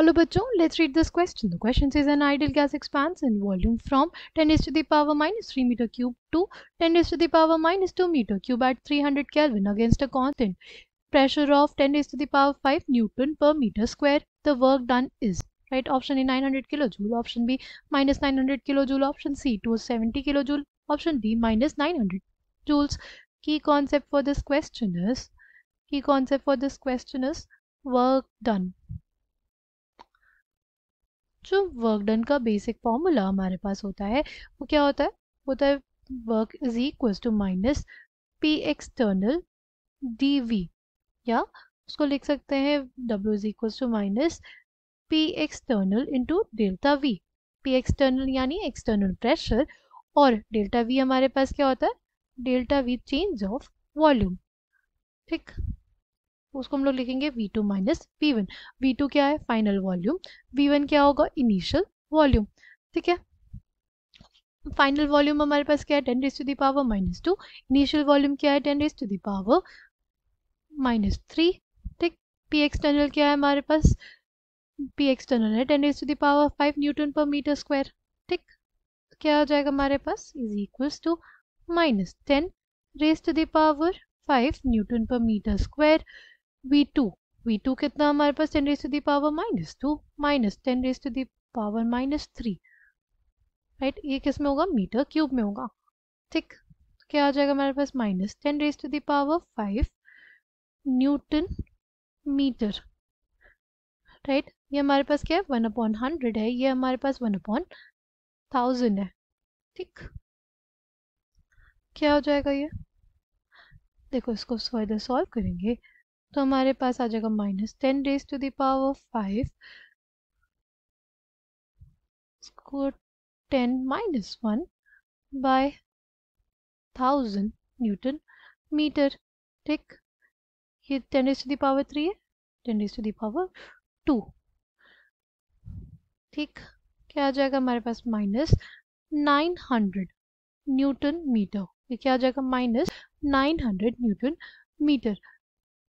Hello bachcho, let's read this question. The question says an ideal gas expands in volume from 10 raised to the power minus 3 meter cube to 10 raised to the power minus 2 meter cube at 300 Kelvin against a constant pressure of 10 raised to the power 5 Newton per meter square. The work done is right option A 900 kilojoule, option B minus 900 kilojoule, option C 270 kilojoule, option D minus 900 joules. Key concept for this question is key concept for this question is work done जो work done का basic formula हमारे पास होता है, वो क्या होता है? होता है work is equal to minus P external D V या उसको लिख सकते हैं W is equal to minus P external into delta V P external यानी एक्सटर्नल प्रेशर और डेल्टा वी हमारे पास क्या होता है? Delta V change of volume ठीक? उसको हम लोग लिखेंगे V two minus V one V two क्या है? फाइनल वॉल्यूम वी वन क्या होगा? इनिशियल वॉल्यूम ठीक है? फाइनल वॉल्यूम हमारे पास क्या है? Ten raise to the power minus two initial volume क्या है? Ten raise to the power minus three ठीक? पी एक्सटर्नल क्या है हमारे पास? पी एक्सटर्नल है। Ten raise to the power five newton per metre square ठीक? क्या हो जाएगा हमारे पास? Is equals to minus ten raise to the power five newton per metre square V two V two कितना हमारे पास ten raise to the power minus two minus ten raise to the power minus three right ये किसमें होगा? Metre cube में होगा। ठीक? तो क्या आ जाएगा हमारे पास? Minus ten raise to the power five newton metre. Right ये हमारे पास क्या है? वन अपॉन हंड्रेड है। ये हमारे पास वन अपॉन थाउज़ेंड है। ठीक? क्या हो जाएगा ये? देखो, इसको फर्दर सॉल्व करेंगे। तो हमारे पास आ जाएगा minus ten raise to the power five ten minus one by thousand newton metre ठीक? ये ten raise to the power three है ten raise to the power two ठीक? क्या आ जाएगा हमारे पास minus nine hundred newton metre ये क्या आ जाएगा minus nine hundred newton metre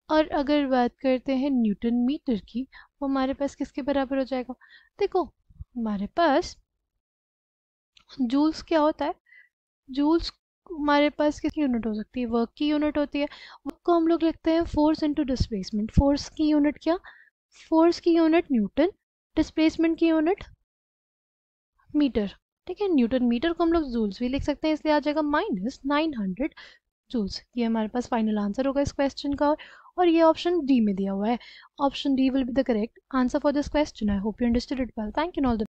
और अगर बात करते हैं न्यूटन मीटर की, वो हमारे पास किसके बराबर हो जाएगा? देखो, हमारे पास जूल्स क्या होता है? जूल्स हमारे पास किसकी यूनिट हो सकती है? वर्क की यूनिट होती है। वर्क को हम लोग लिखते हैं फोर्स इनटू डिस्प्लेसमेंट। फोर्स की यूनिट क्या? फोर्स की यूनिट न्यूटन, डिस्प्लेसमेंट की यूनिट मीटर। ठीक है, न्यूटन मीटर को हम लोग जूल्स भी लिख सकते हैं, इसलिए आ जाएगा माइनस नाइन हंड्रेड जूल्स। ये हमारे पास फाइनल आंसर होगा इस क्वेश्चन का और ये ऑप्शन डी में दिया हुआ है। Option D will be the correct answer for this question I hope you understood it well thank you all the